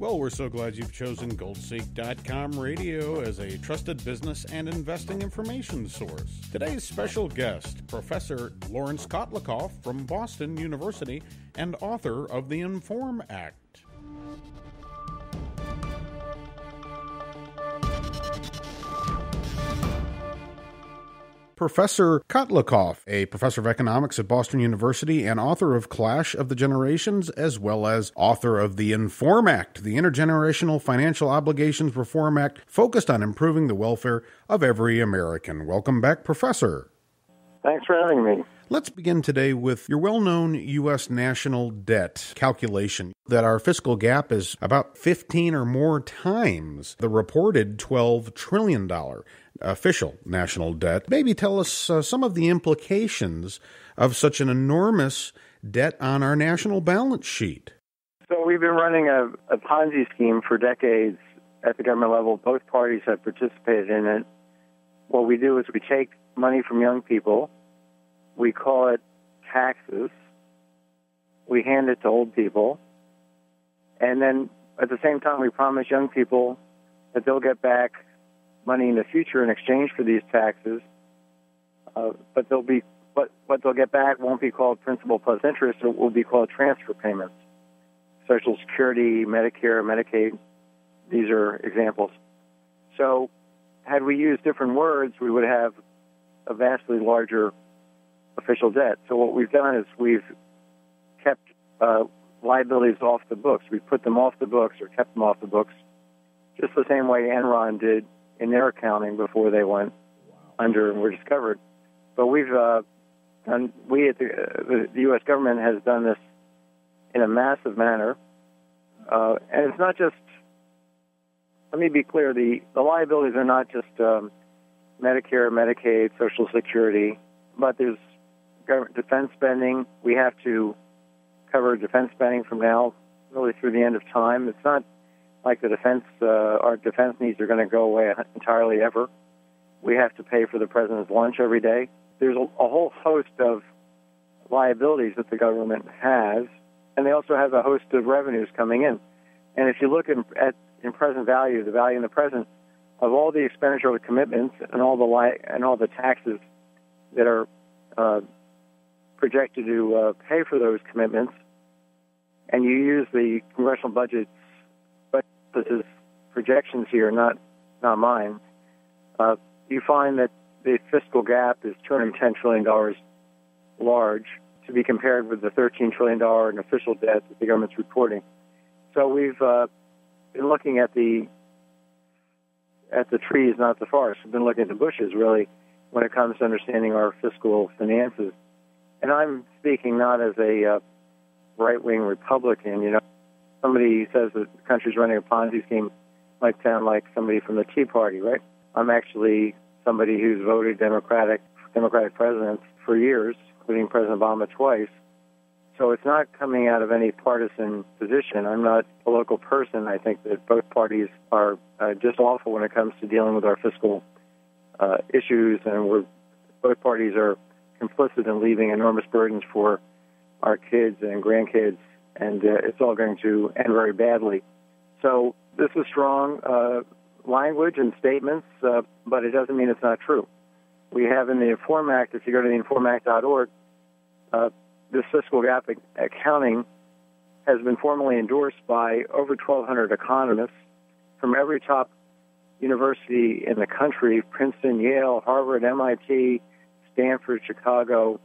Well, we're so glad you've chosen GoldSeek.com radio as a trusted business and investing information source. Today's special guest, Professor Laurence Kotlikoff from Boston University and author of the Inform Act. Professor Kotlikoff, a professor of economics at Boston University and author of Clash of the Generations, as well as author of the Inform Act, the Intergenerational Financial Obligations Reform Act, focused on improving the welfare of every American. Welcome back, Professor. Thanks for having me. Let's begin today with your well known U.S. national debt calculation that our fiscal gap is about 15 or more times the reported $12 trillion official national debt. Maybe tell us uh, some of the implications of such an enormous debt on our national balance sheet. So, we've been running a, a Ponzi scheme for decades at the government level. Both parties have participated in it. What we do is we take money from young people, we call it taxes, we hand it to old people, and then at the same time, we promise young people that they'll get back money in the future in exchange for these taxes, uh, but they'll be but what they'll get back won't be called principal plus interest. It will be called transfer payments. Social Security, Medicare, Medicaid. These are examples. So, had we used different words, we would have a vastly larger official debt. So, what we've done is we've kept uh, liabilities off the books. We put them off the books or kept them off the books, just the same way Enron did in their accounting before they went under and were discovered. But we've uh, done, we at the, uh, the U.S. government has done this in a massive manner, uh, and it's not just. Let me be clear: the the liabilities are not just um, Medicare, Medicaid, Social Security, but there's government defense spending. We have to cover defense spending from now really through the end of time. It's not like the defense, uh, our defense needs are going to go away entirely ever. We have to pay for the president's lunch every day. There's a, a whole host of liabilities that the government has, and they also have a host of revenues coming in. And if you look in, at in present value, the value in the present of all the expenditure of commitments and all the li- and all the taxes that are uh, projected to uh, pay for those commitments, and you use the congressional budget projections here, not not mine. Uh, you find that the fiscal gap is 210 trillion dollars large, to be compared with the 13 trillion dollar in official debt that the government's reporting. So we've uh, been looking at the at the trees, not the forest. We've been looking at the bushes, really, when it comes to understanding our fiscal finances. And I'm speaking not as a uh, right-wing Republican. You know, somebody says that the country's running a Ponzi scheme might sound like somebody from the Tea Party, right? I'm actually somebody who's voted Democratic Democratic presidents for years, including President Obama twice. So it's not coming out of any partisan position. I'm not a local person. I think that both parties are uh, just awful when it comes to dealing with our fiscal uh, issues, and we're both parties are complicit in leaving enormous burdens for our kids and grandkids and uh, it's all going to end very badly. So this is strong uh, language and statements, uh, but it doesn't mean it's not true. We have in the Inform Act, if you go to the informact.org, uh, this fiscal gap accounting has been formally endorsed by over 1,200 economists from every top university in the country Princeton, Yale, Harvard, MIT, Stanford, Chicago,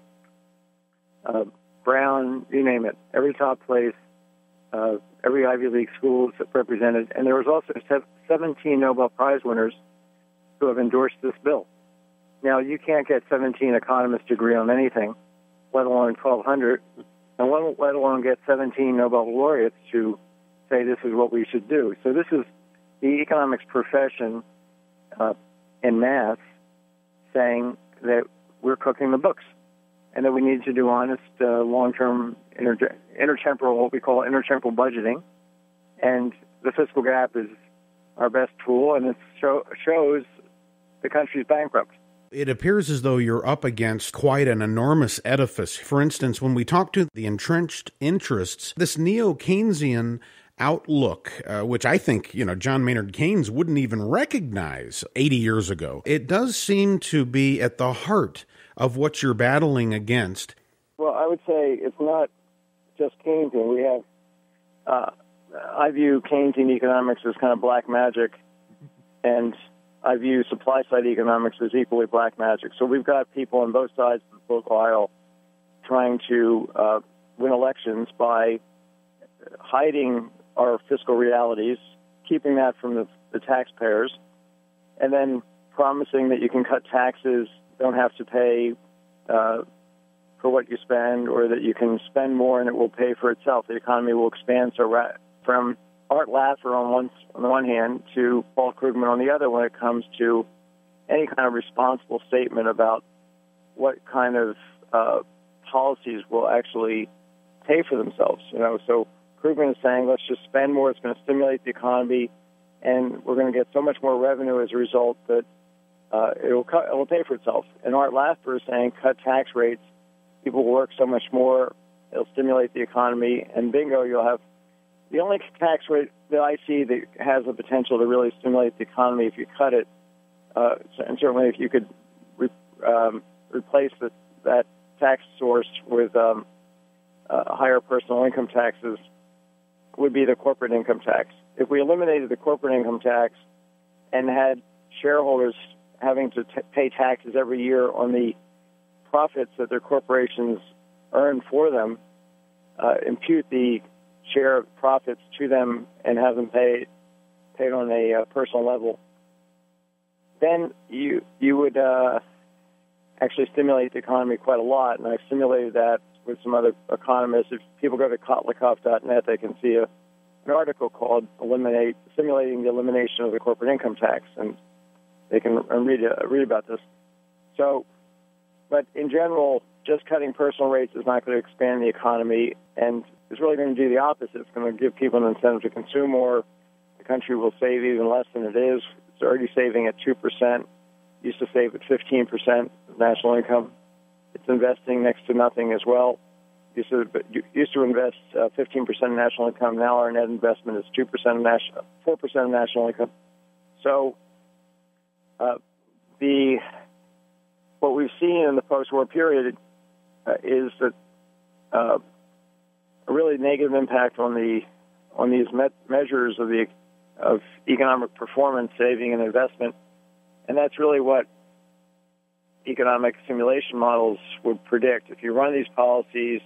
uh, Brown, you name it, every top place, uh, every Ivy League school is represented, and there was also 17 Nobel Prize winners who have endorsed this bill. Now, you can't get 17 economists to agree on anything, let alone 1,200, and let alone get 17 Nobel laureates to say this is what we should do. So this is the economics profession uh, in mass saying that we're cooking the books and that we need to do honest uh, long-term inter- intertemporal, what we call intertemporal budgeting. And the fiscal gap is our best tool, and it show, shows the country's bankrupt. It appears as though you're up against quite an enormous edifice. For instance, when we talk to the entrenched interests, this neo Keynesian outlook, uh, which I think, you know, John Maynard Keynes wouldn't even recognize 80 years ago. It does seem to be at the heart of what you're battling against. Well, I would say it's not just Keynesian. We have, uh, I view Keynesian economics as kind of black magic, and I view supply side economics as equally black magic. So we've got people on both sides of the political aisle trying to uh, win elections by hiding our fiscal realities, keeping that from the, the taxpayers, and then promising that you can cut taxes, don't have to pay uh, for what you spend, or that you can spend more and it will pay for itself. The economy will expand. So ra- from Art Laffer on one on the one hand to Paul Krugman on the other, when it comes to any kind of responsible statement about what kind of uh, policies will actually pay for themselves. You know, so Krugman is saying, let's just spend more. It's going to stimulate the economy, and we're going to get so much more revenue as a result that uh, it will cut, it will pay for itself. And Art Laffer is saying, cut tax rates. People will work so much more. It'll stimulate the economy, and bingo, you'll have the only tax rate that I see that has the potential to really stimulate the economy if you cut it, uh, and certainly if you could re- um, replace the, that tax source with um, uh, higher personal income taxes would be the corporate income tax. If we eliminated the corporate income tax and had shareholders having to t- pay taxes every year on the profits that their corporations earn for them, uh, impute the share of profits to them and have them paid paid on a uh, personal level, then you you would uh, actually stimulate the economy quite a lot. And I've simulated that with some other economists. If people go to kotlikoff.net, they can see a, an article called "Eliminate Simulating the Elimination of the Corporate Income Tax," and they can read uh, read about this. So, but in general, just cutting personal rates is not going to expand the economy, and it's really going to do the opposite. It's going to give people an incentive to consume more. The country will save even less than it is. It's already saving at two percent. Used to save at fifteen percent of national income. It's investing next to nothing as well. Used to used to invest uh, 15% of national income. Now our net investment is 2% of national, 4% of national income. So uh, the what we've seen in the post-war period uh, is that uh, a really negative impact on the on these met- measures of the of economic performance, saving, and investment, and that's really what economic simulation models would predict. If you run these policies,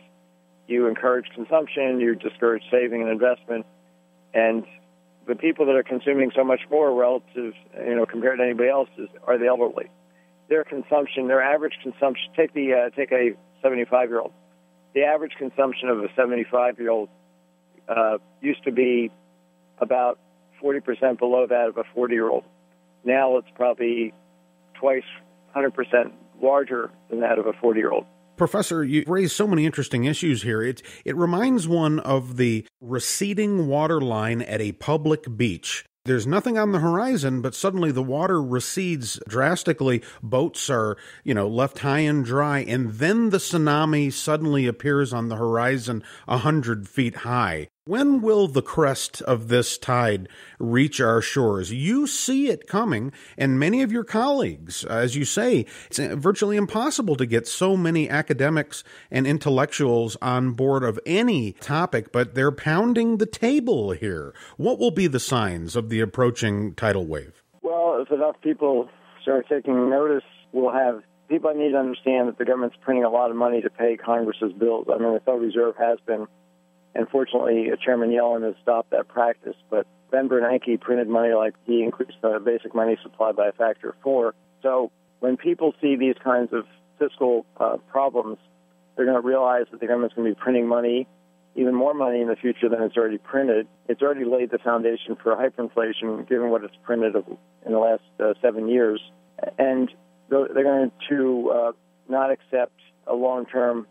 you encourage consumption, you discourage saving and investment, and the people that are consuming so much more relative, you know, compared to anybody else is, are the elderly. Their consumption, their average consumption, take the uh, take a 75 year old. The average consumption of a 75 year old uh, used to be about 40% below that of a 40 year old. Now it's probably twice 100% larger than that of a 40 year old. Professor, you raise so many interesting issues here. It, it reminds one of the receding water line at a public beach. There's nothing on the horizon, but suddenly the water recedes drastically. Boats are, you know, left high and dry, and then the tsunami suddenly appears on the horizon a hundred feet high. When will the crest of this tide reach our shores? You see it coming, and many of your colleagues, as you say, it's virtually impossible to get so many academics and intellectuals on board of any topic, but they're pounding the table here. What will be the signs of the approaching tidal wave? Well, if enough people start taking notice, we'll have people need to understand that the government's printing a lot of money to pay Congress's bills. I mean, the Federal Reserve has been Unfortunately, Chairman Yellen has stopped that practice, but Ben Bernanke printed money like he increased the basic money supply by a factor of four. So when people see these kinds of fiscal uh, problems, they're going to realize that the government's going to be printing money, even more money in the future than it's already printed. It's already laid the foundation for hyperinflation, given what it's printed in the last uh, seven years. And they're going to uh, not accept a long-term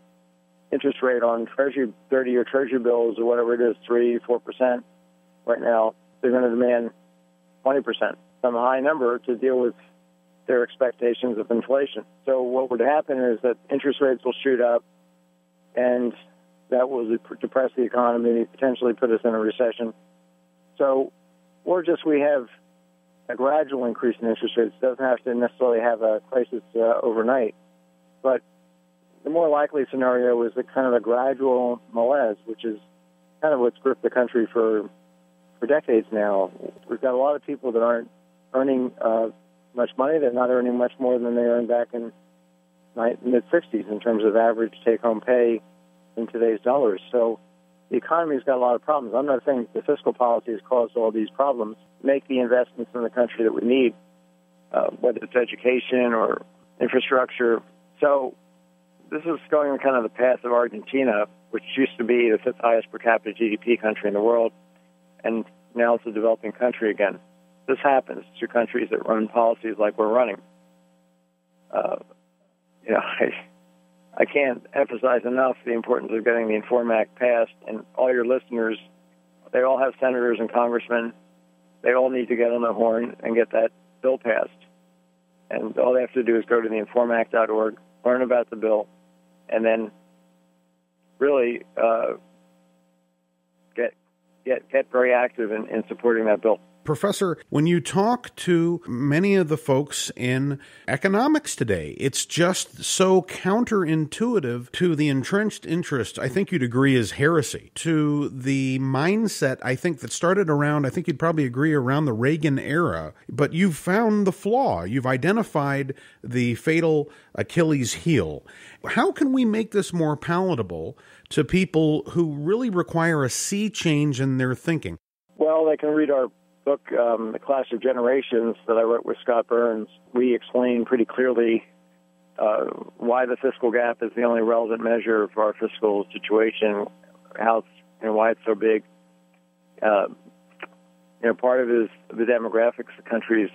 interest rate on Treasury 30-year Treasury bills or whatever it is, three, four percent right now, they're going to demand 20 percent, some high number to deal with their expectations of inflation. So what would happen is that interest rates will shoot up, and that will depress the economy, potentially put us in a recession. So, or just we have a gradual increase in interest rates. It doesn't have to necessarily have a crisis uh, overnight. But the more likely scenario is a kind of a gradual malaise, which is kind of what's gripped the country for for decades now. We've got a lot of people that aren't earning uh, much money. They're not earning much more than they earned back in mid 60s in terms of average take home pay in today's dollars. So the economy's got a lot of problems. I'm not saying the fiscal policy has caused all these problems. Make the investments in the country that we need, uh, whether it's education or infrastructure. So this is going on kind of the path of Argentina, which used to be the fifth highest per capita GDP country in the world, and now it's a developing country again. This happens to countries that run policies like we're running. Uh, you know, I, I can't emphasize enough the importance of getting the Inform Act passed. And all your listeners, they all have senators and congressmen. They all need to get on the horn and get that bill passed. And all they have to do is go to the informact.org, learn about the bill, and then really uh, get get get very active in, in supporting that bill. Professor, when you talk to many of the folks in economics today, it's just so counterintuitive to the entrenched interest, I think you'd agree is heresy, to the mindset, I think, that started around, I think you'd probably agree, around the Reagan era. But you've found the flaw, you've identified the fatal Achilles heel. How can we make this more palatable to people who really require a sea change in their thinking? Well, they can read our book, um, The Clash of Generations, that I wrote with Scott Burns, we explain pretty clearly uh, why the fiscal gap is the only relevant measure for our fiscal situation, how and why it's so big. Uh, you know, part of it is the demographics. The country is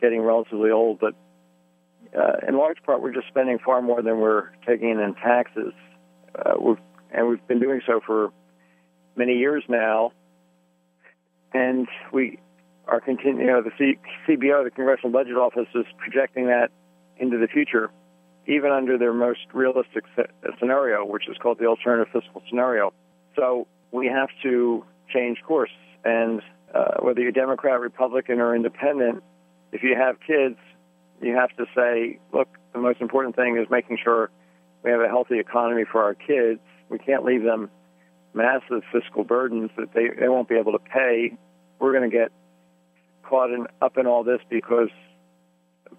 getting relatively old, but uh, in large part, we're just spending far more than we're taking in taxes. Uh, we've, and we've been doing so for many years now. And we are continue, you know, the C- CBO, the Congressional Budget Office, is projecting that into the future, even under their most realistic scenario, which is called the alternative fiscal scenario. So we have to change course. And uh, whether you're Democrat, Republican, or Independent, if you have kids, you have to say, look, the most important thing is making sure we have a healthy economy for our kids. We can't leave them massive fiscal burdens that they, they won't be able to pay. We're going to get caught in, up in all this because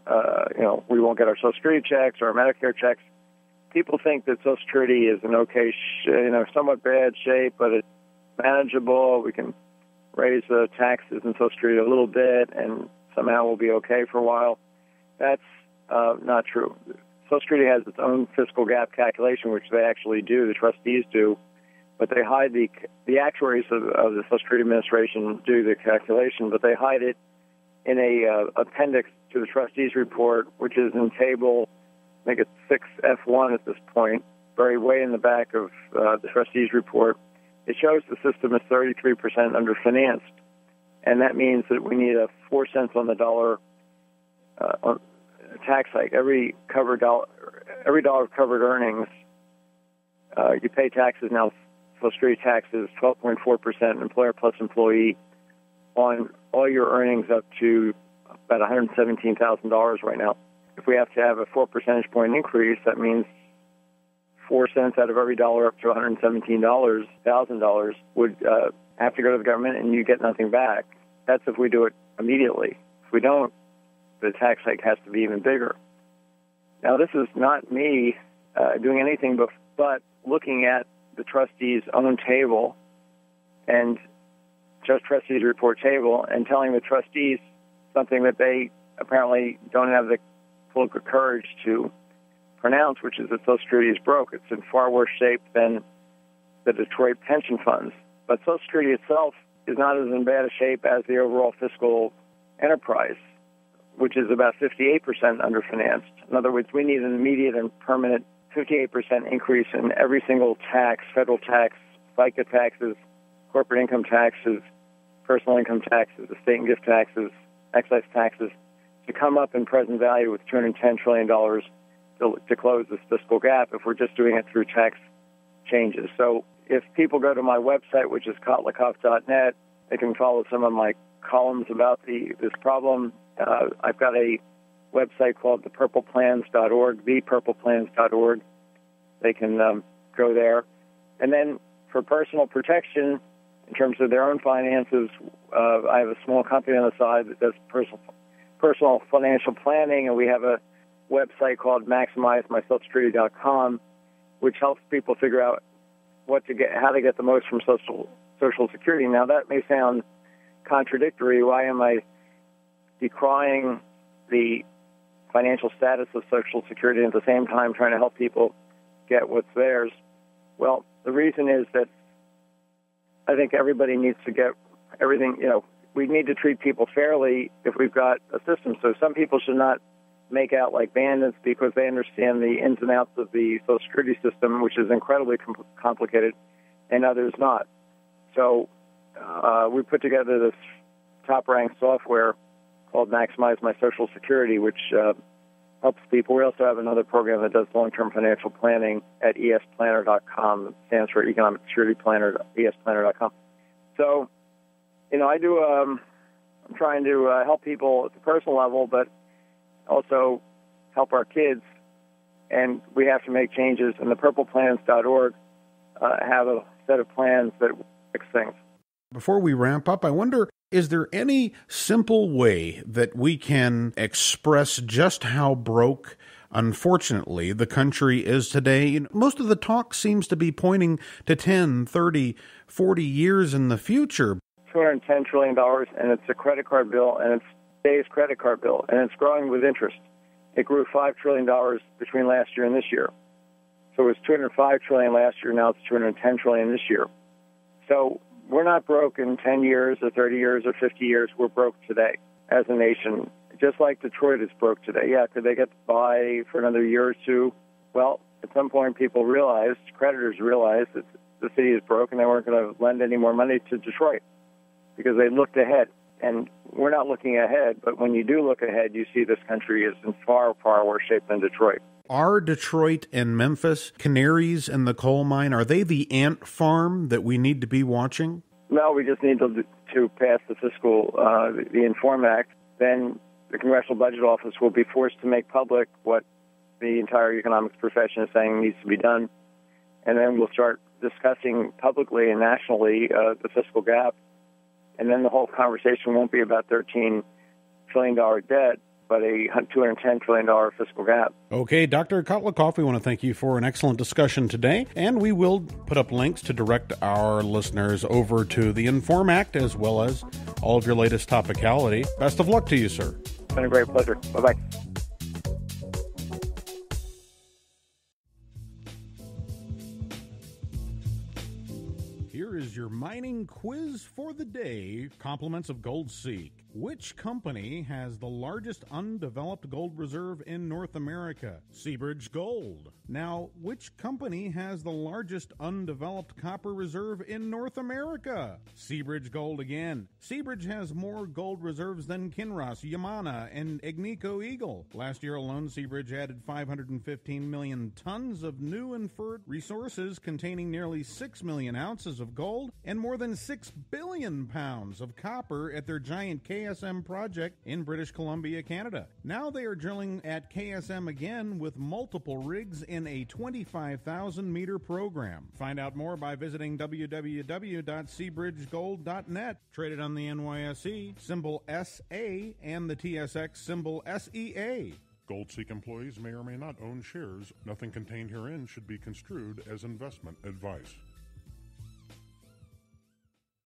uh, you know we won't get our Social Security checks or our Medicare checks. People think that Social Security is in okay, sh- you know, somewhat bad shape, but it's manageable. We can raise the taxes in Social Security a little bit, and somehow we'll be okay for a while. That's uh, not true. Social Security has its own fiscal gap calculation, which they actually do. The trustees do but they hide the the actuaries of, of the Social Security Administration do the calculation, but they hide it in a uh, appendix to the trustees report, which is in table, I think it's six F1 at this point, very way in the back of uh, the trustees report. It shows the system is 33% underfinanced, and that means that we need a four cents on the dollar uh, tax hike every covered dollar, every dollar of covered earnings. Uh, you pay taxes now Social Security taxes, 12.4% employer plus employee on all your earnings up to about $117,000 right now. If we have to have a four percentage point increase, that means four cents out of every dollar up to $117,000 thousand would uh, have to go to the government, and you get nothing back. That's if we do it immediately. If we don't, the tax hike has to be even bigger. Now, this is not me uh, doing anything but looking at the trustees' own table and just trustees report table and telling the trustees something that they apparently don't have the political courage to pronounce, which is that Social Security is broke. It's in far worse shape than the Detroit pension funds. But Social Security itself is not as in bad a shape as the overall fiscal enterprise, which is about 58% underfinanced. In other words, we need an immediate and permanent 58% increase in every single tax, federal tax, FICA taxes, corporate income taxes, personal income taxes, estate and gift taxes, excise taxes, to come up in present value with $210 trillion to, to close this fiscal gap if we're just doing it through tax changes. So if people go to my website, which is kotlikoff.net, They can follow some of my columns about the this problem. Uh, I've got a website called thepurpleplans.org, thepurpleplans.org. They can um, go there. And then for personal protection, in terms of their own finances, uh, I have a small company on the side that does personal personal financial planning, and we have a website called MaximizeMySocialSecurity.com, which helps people figure out what to get, how to get the most from social Social Security. Now that may sound contradictory. Why am I decrying the financial status of Social Security and at the same time trying to help people get what's theirs? Well, the reason is that I think everybody needs to get everything, you know, we need to treat people fairly if we've got a system. So some people should not make out like bandits because they understand the ins and outs of the Social Security system, which is incredibly com- complicated, and others not. So uh, we put together this top ranked software called Maximize My Social Security, which uh, helps people. We also have another program that does long term financial planning at esplanner.com. It stands for Economic Security Planner, esplanner.com. So, you know, I do, um, I'm trying to uh, help people at the personal level, but also help our kids. And we have to make changes. And the purpleplans.org uh, have a set of plans that fix things. Before we ramp up, I wonder is there any simple way that we can express just how broke, unfortunately, the country is today? Most of the talk seems to be pointing to 10, 30, 40 years in the future. $210 trillion, and it's a credit card bill, and it's today's credit card bill, and it's growing with interest. It grew $5 trillion between last year and this year. So it was 205 trillion last year. Now it's 210 trillion this year. So we're not broke in 10 years or 30 years or 50 years. We're broke today as a nation, just like Detroit is broke today. Yeah, could they get by for another year or two? Well, at some point, people realized, creditors realized that the city is broke and they weren't going to lend any more money to Detroit because they looked ahead. And we're not looking ahead, but when you do look ahead, you see this country is in far, far worse shape than Detroit. Are Detroit and Memphis canaries in the coal mine? Are they the ant farm that we need to be watching? No, we just need to, to pass the fiscal, uh, the Inform Act. Then the Congressional Budget Office will be forced to make public what the entire economics profession is saying needs to be done. And then we'll start discussing publicly and nationally uh, the fiscal gap. And then the whole conversation won't be about $13 trillion debt but a $210 trillion fiscal gap. Okay, Dr. Kotlikoff, we want to thank you for an excellent discussion today, and we will put up links to direct our listeners over to the Inform Act as well as all of your latest topicality. Best of luck to you, sir. It's been a great pleasure. Bye bye. Here is your mining quiz for the day. Compliments of Gold Seek. Which company has the largest undeveloped gold reserve in North America? Seabridge Gold. Now, which company has the largest undeveloped copper reserve in North America? Seabridge Gold again. Seabridge has more gold reserves than Kinross, Yamana, and Agnico Eagle. Last year alone, Seabridge added 515 million tons of new inferred resources containing nearly 6 million ounces of gold and more than 6 billion pounds of copper at their giant KSM project in British Columbia, Canada. Now they are drilling at KSM again with multiple rigs in a 25,000 meter program. Find out more by visiting www.seabridgegold.net. Traded on the NYSE, symbol SA, and the TSX, symbol SEA. GoldSeek employees may or may not own shares. Nothing contained herein should be construed as investment advice.